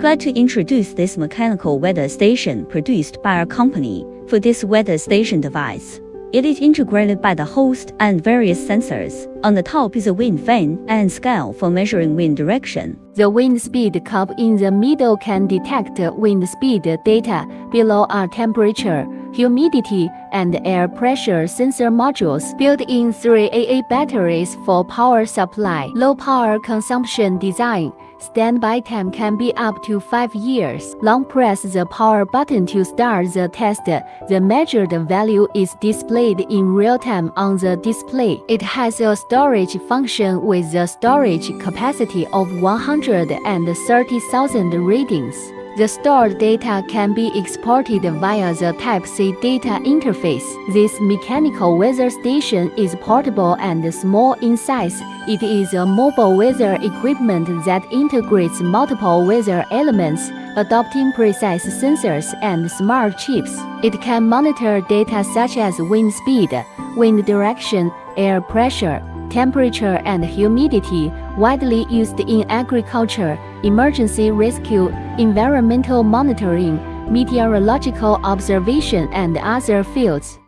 Glad to introduce this mechanical weather station produced by our company. For this weather station device, it is integrated by the host and various sensors. On the top is a wind vane and scale for measuring wind direction. The wind speed cup in the middle can detect wind speed data. Below are temperature, humidity, and air pressure sensor modules. Built-in 3 AA batteries for power supply. Low power consumption design. Standby time can be up to 5 years. Long press the power button to start the test. The measured value is displayed in real time on the display. It has a storage function with a storage capacity of 130,000 readings. The stored data can be exported via the Type-C data interface. This mechanical weather station is portable and small in size. It is a mobile weather equipment that integrates multiple weather elements, adopting precise sensors and smart chips. It can monitor data such as wind speed, wind direction, air pressure, temperature and humidity, widely used in agriculture, emergency rescue, environmental monitoring, meteorological observation and other fields.